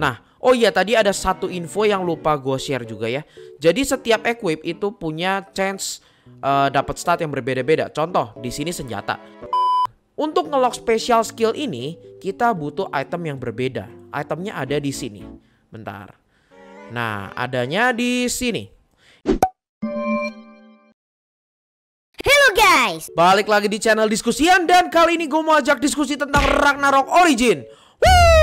Nah, oh iya tadi ada satu info yang lupa gue share juga ya. Jadi setiap equip itu punya chance uh, dapat stat yang berbeda-beda. Contoh, di sini senjata. Untuk ngelock special skill ini, kita butuh item yang berbeda. Itemnya ada di sini. Bentar. Nah, adanya di sini. Hello guys. Balik lagi di channel diskusian dan kali ini gue mau ajak diskusi tentang Ragnarok Origin. Woo!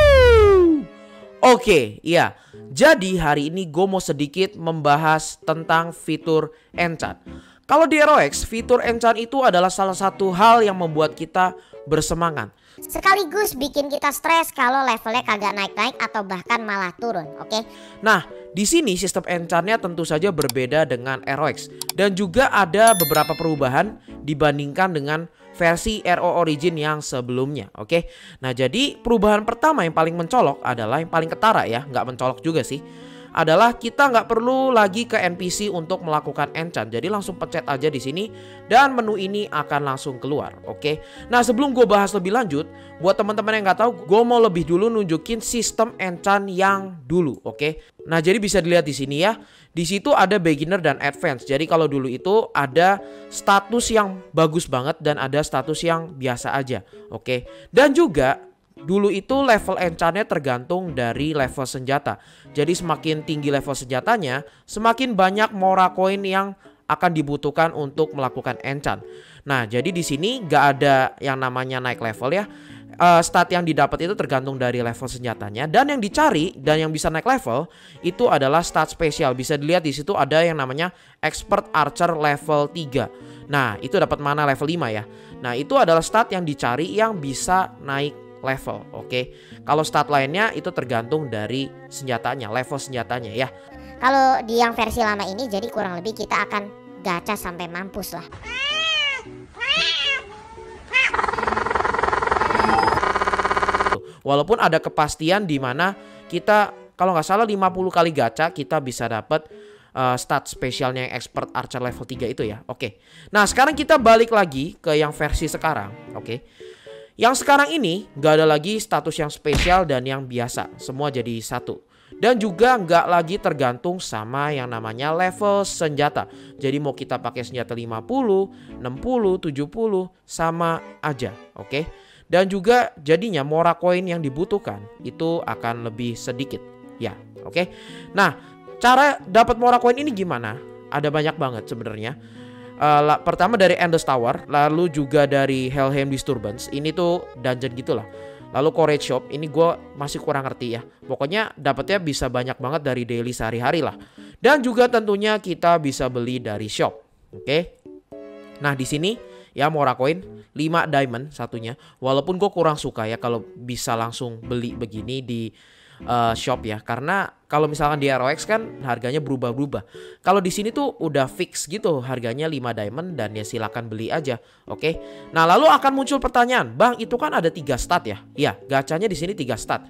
Oke, iya. Jadi hari ini gue mau sedikit membahas tentang fitur enchant. Kalau di ROX, fitur enchant itu adalah salah satu hal yang membuat kita bersemangat. Sekaligus bikin kita stres kalau levelnya kagak naik-naik atau bahkan malah turun, oke? Okay? Nah, di sini sistem enchantnya tentu saja berbeda dengan ROX dan juga ada beberapa perubahan dibandingkan dengan versi RO Origin yang sebelumnya, oke? Nah, jadi perubahan pertama yang paling mencolok adalah yang paling ketara ya, nggak mencolok juga sih adalah kita nggak perlu lagi ke NPC untuk melakukan enchant. Jadi langsung pencet aja di sini dan menu ini akan langsung keluar. Oke. Nah sebelum gue bahas lebih lanjut, buat teman-teman yang nggak tahu, gue mau lebih dulu nunjukin sistem enchant yang dulu. Oke. Nah jadi bisa dilihat di sini ya. Di situ ada beginner dan advance. Jadi kalau dulu itu ada status yang bagus banget dan ada status yang biasa aja. Oke. Dan juga Dulu itu level enchantnya tergantung dari level senjata. Jadi semakin tinggi level senjatanya, semakin banyak mora koin yang akan dibutuhkan untuk melakukan enchant. Nah, jadi di sini gak ada yang namanya naik level ya. Uh, stat yang didapat itu tergantung dari level senjatanya dan yang dicari dan yang bisa naik level itu adalah stat spesial. Bisa dilihat di situ ada yang namanya expert archer level 3. Nah, itu dapat mana level 5 ya. Nah, itu adalah stat yang dicari yang bisa naik level. Oke, kalau stat lainnya itu tergantung dari senjatanya, level senjatanya ya. Kalau di yang versi lama ini, jadi kurang lebih kita akan gacha sampai mampus lah. Walaupun ada kepastian di mana kita kalau nggak salah 50 kali gacha kita bisa dapat uh, stat spesialnya yang expert archer level 3 itu ya. Oke. Nah, sekarang kita balik lagi ke yang versi sekarang, oke. Yang sekarang ini nggak ada lagi status yang spesial dan yang biasa, semua jadi satu. Dan juga nggak lagi tergantung sama yang namanya level senjata. Jadi mau kita pakai senjata 50, 60, 70 sama aja, oke? Okay? Dan juga jadinya mora koin yang dibutuhkan itu akan lebih sedikit, ya, oke? Okay? Nah, cara dapat mora koin ini gimana? Ada banyak banget sebenarnya uh, pertama dari Endless Tower, lalu juga dari Helheim Disturbance. Ini tuh dungeon gitulah. Lalu Courage Shop, ini gue masih kurang ngerti ya. Pokoknya dapetnya bisa banyak banget dari daily sehari-hari lah. Dan juga tentunya kita bisa beli dari shop. Oke. Okay? Nah di sini ya Mora Coin 5 diamond satunya. Walaupun gue kurang suka ya kalau bisa langsung beli begini di uh, shop ya karena kalau misalkan di ROX kan harganya berubah-berubah. Kalau di sini tuh udah fix gitu harganya 5 diamond dan ya silakan beli aja. Oke. Nah, lalu akan muncul pertanyaan, "Bang, itu kan ada tiga stat ya?" Iya, gacanya di sini tiga stat.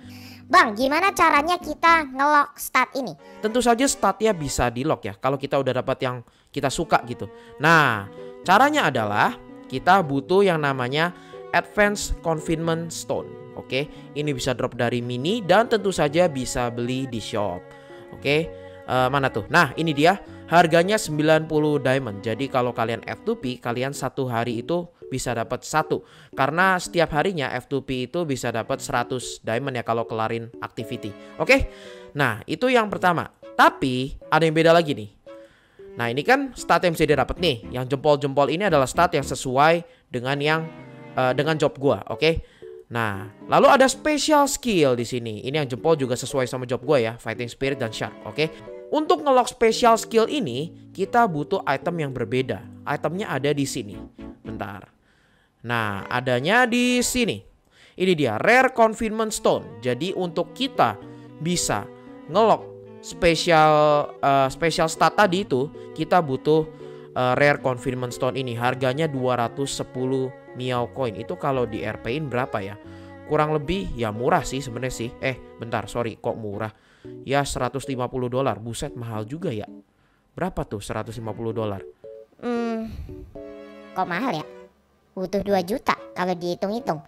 Bang, gimana caranya kita ngelock stat ini? Tentu saja statnya bisa di lock ya kalau kita udah dapat yang kita suka gitu. Nah, caranya adalah kita butuh yang namanya Advanced Confinement Stone. Oke, ini bisa drop dari mini dan tentu saja bisa beli di shop. Oke, uh, mana tuh? Nah, ini dia. Harganya 90 diamond. Jadi kalau kalian F2P, kalian satu hari itu bisa dapat satu. Karena setiap harinya F2P itu bisa dapat 100 diamond ya kalau kelarin activity. Oke. Nah, itu yang pertama. Tapi ada yang beda lagi nih. Nah, ini kan stat yang bisa didapat nih. Yang jempol-jempol ini adalah stat yang sesuai dengan yang uh, dengan job gua, oke? Okay? Nah, lalu ada special skill di sini. Ini yang jempol juga sesuai sama job gue ya, fighting spirit dan shark, oke? Okay? Untuk ngelock special skill ini, kita butuh item yang berbeda. Itemnya ada di sini. Bentar. Nah, adanya di sini. Ini dia, rare confinement stone. Jadi untuk kita bisa ngelock special uh, special stat tadi itu, kita butuh uh, rare confinement stone ini. Harganya 210 Miao Coin itu kalau di RP-in berapa ya? Kurang lebih ya murah sih sebenarnya sih. Eh, bentar, sorry, kok murah? Ya 150 dolar. Buset, mahal juga ya. Berapa tuh 150 dolar? Hmm, kok mahal ya? Butuh 2 juta kalau dihitung-hitung.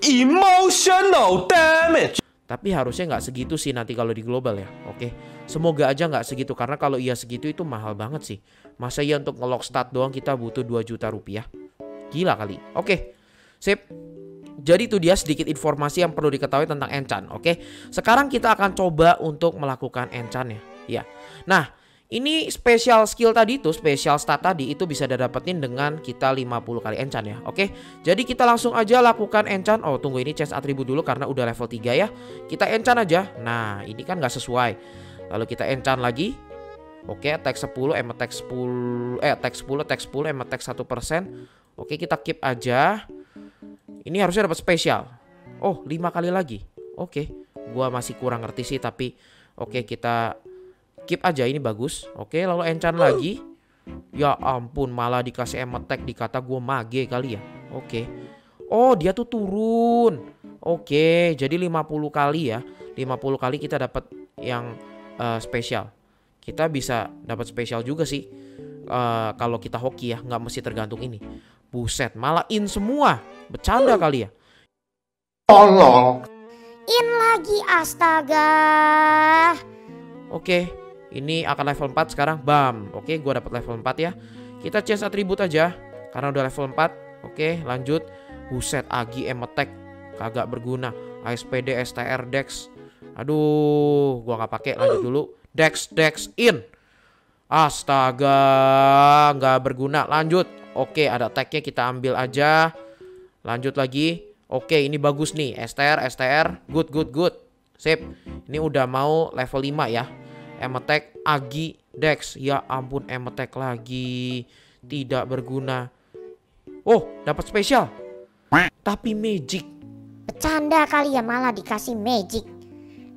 Emotional damage. Tapi harusnya nggak segitu sih nanti kalau di global ya. Oke. Semoga aja nggak segitu karena kalau iya segitu itu mahal banget sih. Masa ya untuk ngelock stat doang kita butuh 2 juta rupiah. Gila kali. Oke. Sip. Jadi itu dia sedikit informasi yang perlu diketahui tentang enchant, oke? Sekarang kita akan coba untuk melakukan enchant ya. Nah, ini special skill tadi itu, special stat tadi itu bisa didapetin dengan kita 50 kali enchant ya. Oke. Jadi kita langsung aja lakukan enchant. Oh, tunggu ini chance atribut dulu karena udah level 3 ya. Kita enchant aja. Nah, ini kan nggak sesuai. Lalu kita enchant lagi. Oke, attack 10, em attack 10, eh attack 10, attack 10, em attack 1%. Oke, kita keep aja. Ini harusnya dapat spesial. Oh, 5 kali lagi. Oke, gua masih kurang ngerti sih tapi oke kita Keep aja ini bagus. Oke, lalu enchant lagi. Ya ampun, malah dikasih attack dikata gue mage kali ya. Oke. Oh, dia tuh turun. Oke, jadi 50 kali ya. 50 kali kita dapat yang uh, spesial. Kita bisa dapat spesial juga sih. Uh, kalau kita hoki ya, nggak mesti tergantung ini. Buset, malah in semua. Bercanda kali ya. Tolong. In lagi astaga. Oke, ini akan level 4 sekarang. Bam. Oke, gua dapat level 4 ya. Kita change atribut aja karena udah level 4. Oke, lanjut. Buset, Agi Emetek kagak berguna. ASPD, STR, Dex. Aduh, gua nggak pakai. Lanjut dulu. Dex, Dex in. Astaga, nggak berguna. Lanjut. Oke, ada tagnya kita ambil aja. Lanjut lagi. Oke, ini bagus nih. STR, STR. Good, good, good. Sip. Ini udah mau level 5 ya. Emetek Agi Dex. Ya ampun Emetek lagi. Tidak berguna. Oh, dapat spesial. Tapi magic. Bercanda kali ya malah dikasih magic.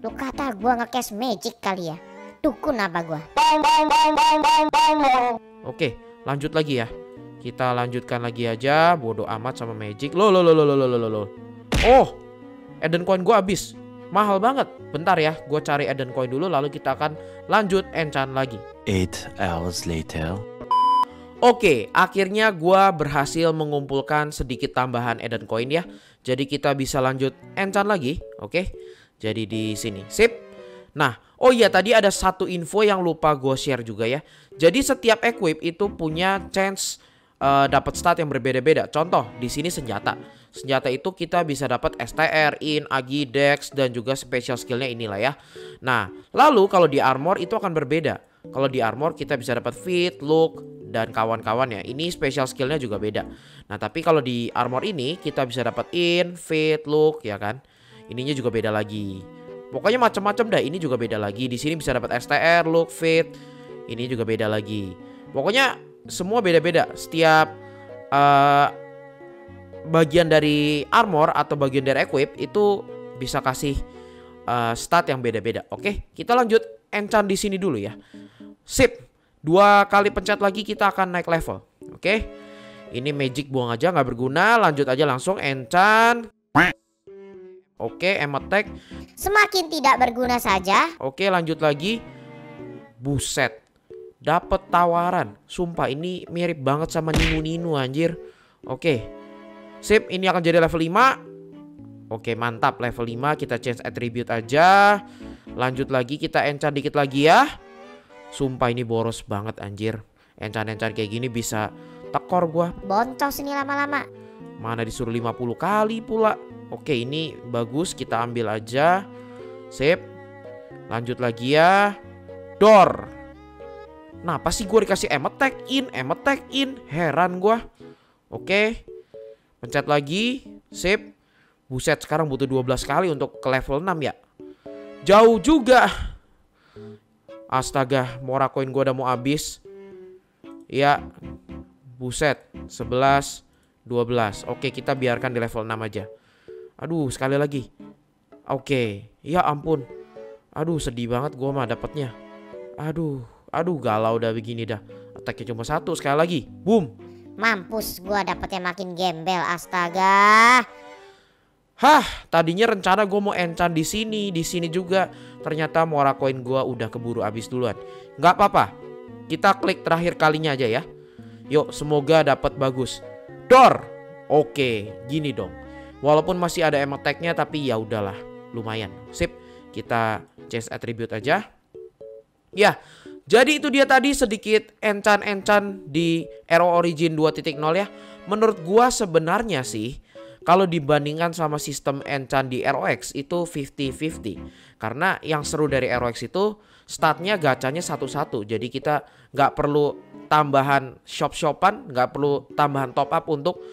Lu kata gua nge magic kali ya. Dukun apa gua? Oke, lanjut lagi ya. Kita lanjutkan lagi aja. Bodoh amat sama magic. Lo lo lo lo lo lo lo. Oh, Eden coin gua habis. Mahal banget. Bentar ya, gue cari Eden Coin dulu lalu kita akan lanjut enchant lagi. Eight hours later. Oke, akhirnya gue berhasil mengumpulkan sedikit tambahan Eden Coin ya. Jadi kita bisa lanjut enchant lagi, oke? Jadi di sini, sip. Nah, oh iya tadi ada satu info yang lupa gue share juga ya. Jadi setiap equip itu punya chance uh, dapat stat yang berbeda-beda. Contoh, di sini senjata. Senjata itu kita bisa dapat STR, In, Agi, Dex, dan juga special skillnya inilah ya. Nah, lalu kalau di armor itu akan berbeda. Kalau di armor kita bisa dapat fit, look, dan kawan-kawannya. Ini special skillnya juga beda. Nah, tapi kalau di armor ini kita bisa dapat in, fit, look, ya kan? Ininya juga beda lagi. Pokoknya macam-macam dah. Ini juga beda lagi. Di sini bisa dapat STR, look, fit. Ini juga beda lagi. Pokoknya semua beda-beda. Setiap uh, bagian dari armor atau bagian dari equip itu bisa kasih uh, stat yang beda-beda. Oke, kita lanjut enchant di sini dulu ya. Sip. Dua kali pencet lagi kita akan naik level. Oke. Ini magic buang aja nggak berguna. Lanjut aja langsung enchant. Oke, em attack. Semakin tidak berguna saja. Oke, lanjut lagi. Buset. Dapat tawaran. Sumpah ini mirip banget sama Ninu Ninu anjir. Oke. Sip, ini akan jadi level 5. Oke, mantap. Level 5 kita change attribute aja. Lanjut lagi kita enchant dikit lagi ya. Sumpah ini boros banget anjir. Enchant-enchant kayak gini bisa tekor gua. Boncos ini lama-lama. Mana disuruh 50 kali pula. Oke, ini bagus kita ambil aja. Sip. Lanjut lagi ya. Door. Nah, pasti gue dikasih emetek in, emetek in. Heran gue. Oke. Pencet lagi, sip. Buset, sekarang butuh 12 kali untuk ke level 6 ya. Jauh juga. Astaga, Mora koin gue udah mau habis. Ya, buset. 11, 12. Oke, kita biarkan di level 6 aja. Aduh, sekali lagi. Oke, ya ampun. Aduh, sedih banget gue mah dapetnya. Aduh, aduh galau udah begini dah. Attacknya cuma satu sekali lagi. Boom. Mampus gua dapetnya makin gembel astaga. Hah, tadinya rencana gue mau enchant di sini, di sini juga. Ternyata Mora koin gue udah keburu habis duluan. Gak apa-apa. Kita klik terakhir kalinya aja ya. Yuk, semoga dapat bagus. Door. Oke, gini dong. Walaupun masih ada emoteknya tapi ya udahlah. lumayan. Sip, kita change attribute aja. Ya, jadi itu dia tadi sedikit encan-encan di Arrow Origin 2.0 ya. Menurut gua sebenarnya sih kalau dibandingkan sama sistem enchant di ROX itu 50-50. Karena yang seru dari ROX itu statnya gacanya satu-satu. Jadi kita nggak perlu tambahan shop-shopan, nggak perlu tambahan top up untuk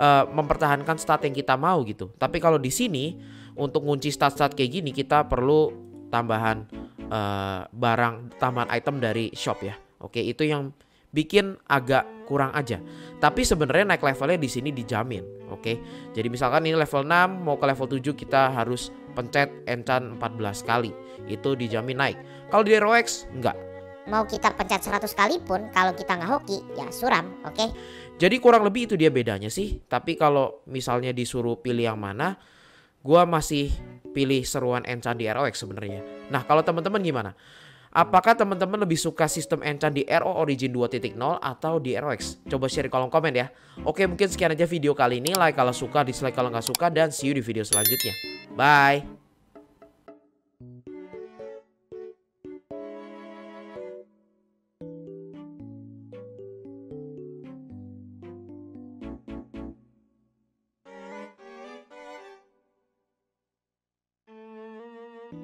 uh, mempertahankan stat yang kita mau gitu. Tapi kalau di sini untuk ngunci stat-stat kayak gini kita perlu tambahan uh, barang, tambahan item dari shop ya. Oke, itu yang bikin agak kurang aja. Tapi sebenarnya naik levelnya di sini dijamin, oke? Okay? Jadi misalkan ini level 6 mau ke level 7 kita harus pencet enchant 14 kali. Itu dijamin naik. Kalau di ROX enggak. Mau kita pencet 100 kali pun kalau kita nggak hoki ya suram, oke? Okay? Jadi kurang lebih itu dia bedanya sih. Tapi kalau misalnya disuruh pilih yang mana, gua masih pilih seruan enchant di ROX sebenarnya. Nah, kalau teman-teman gimana? Apakah teman-teman lebih suka sistem enchant di RO Origin 2.0 atau di ROX? Coba share di kolom komen ya. Oke mungkin sekian aja video kali ini. Like kalau suka, dislike kalau nggak suka. Dan see you di video selanjutnya. Bye.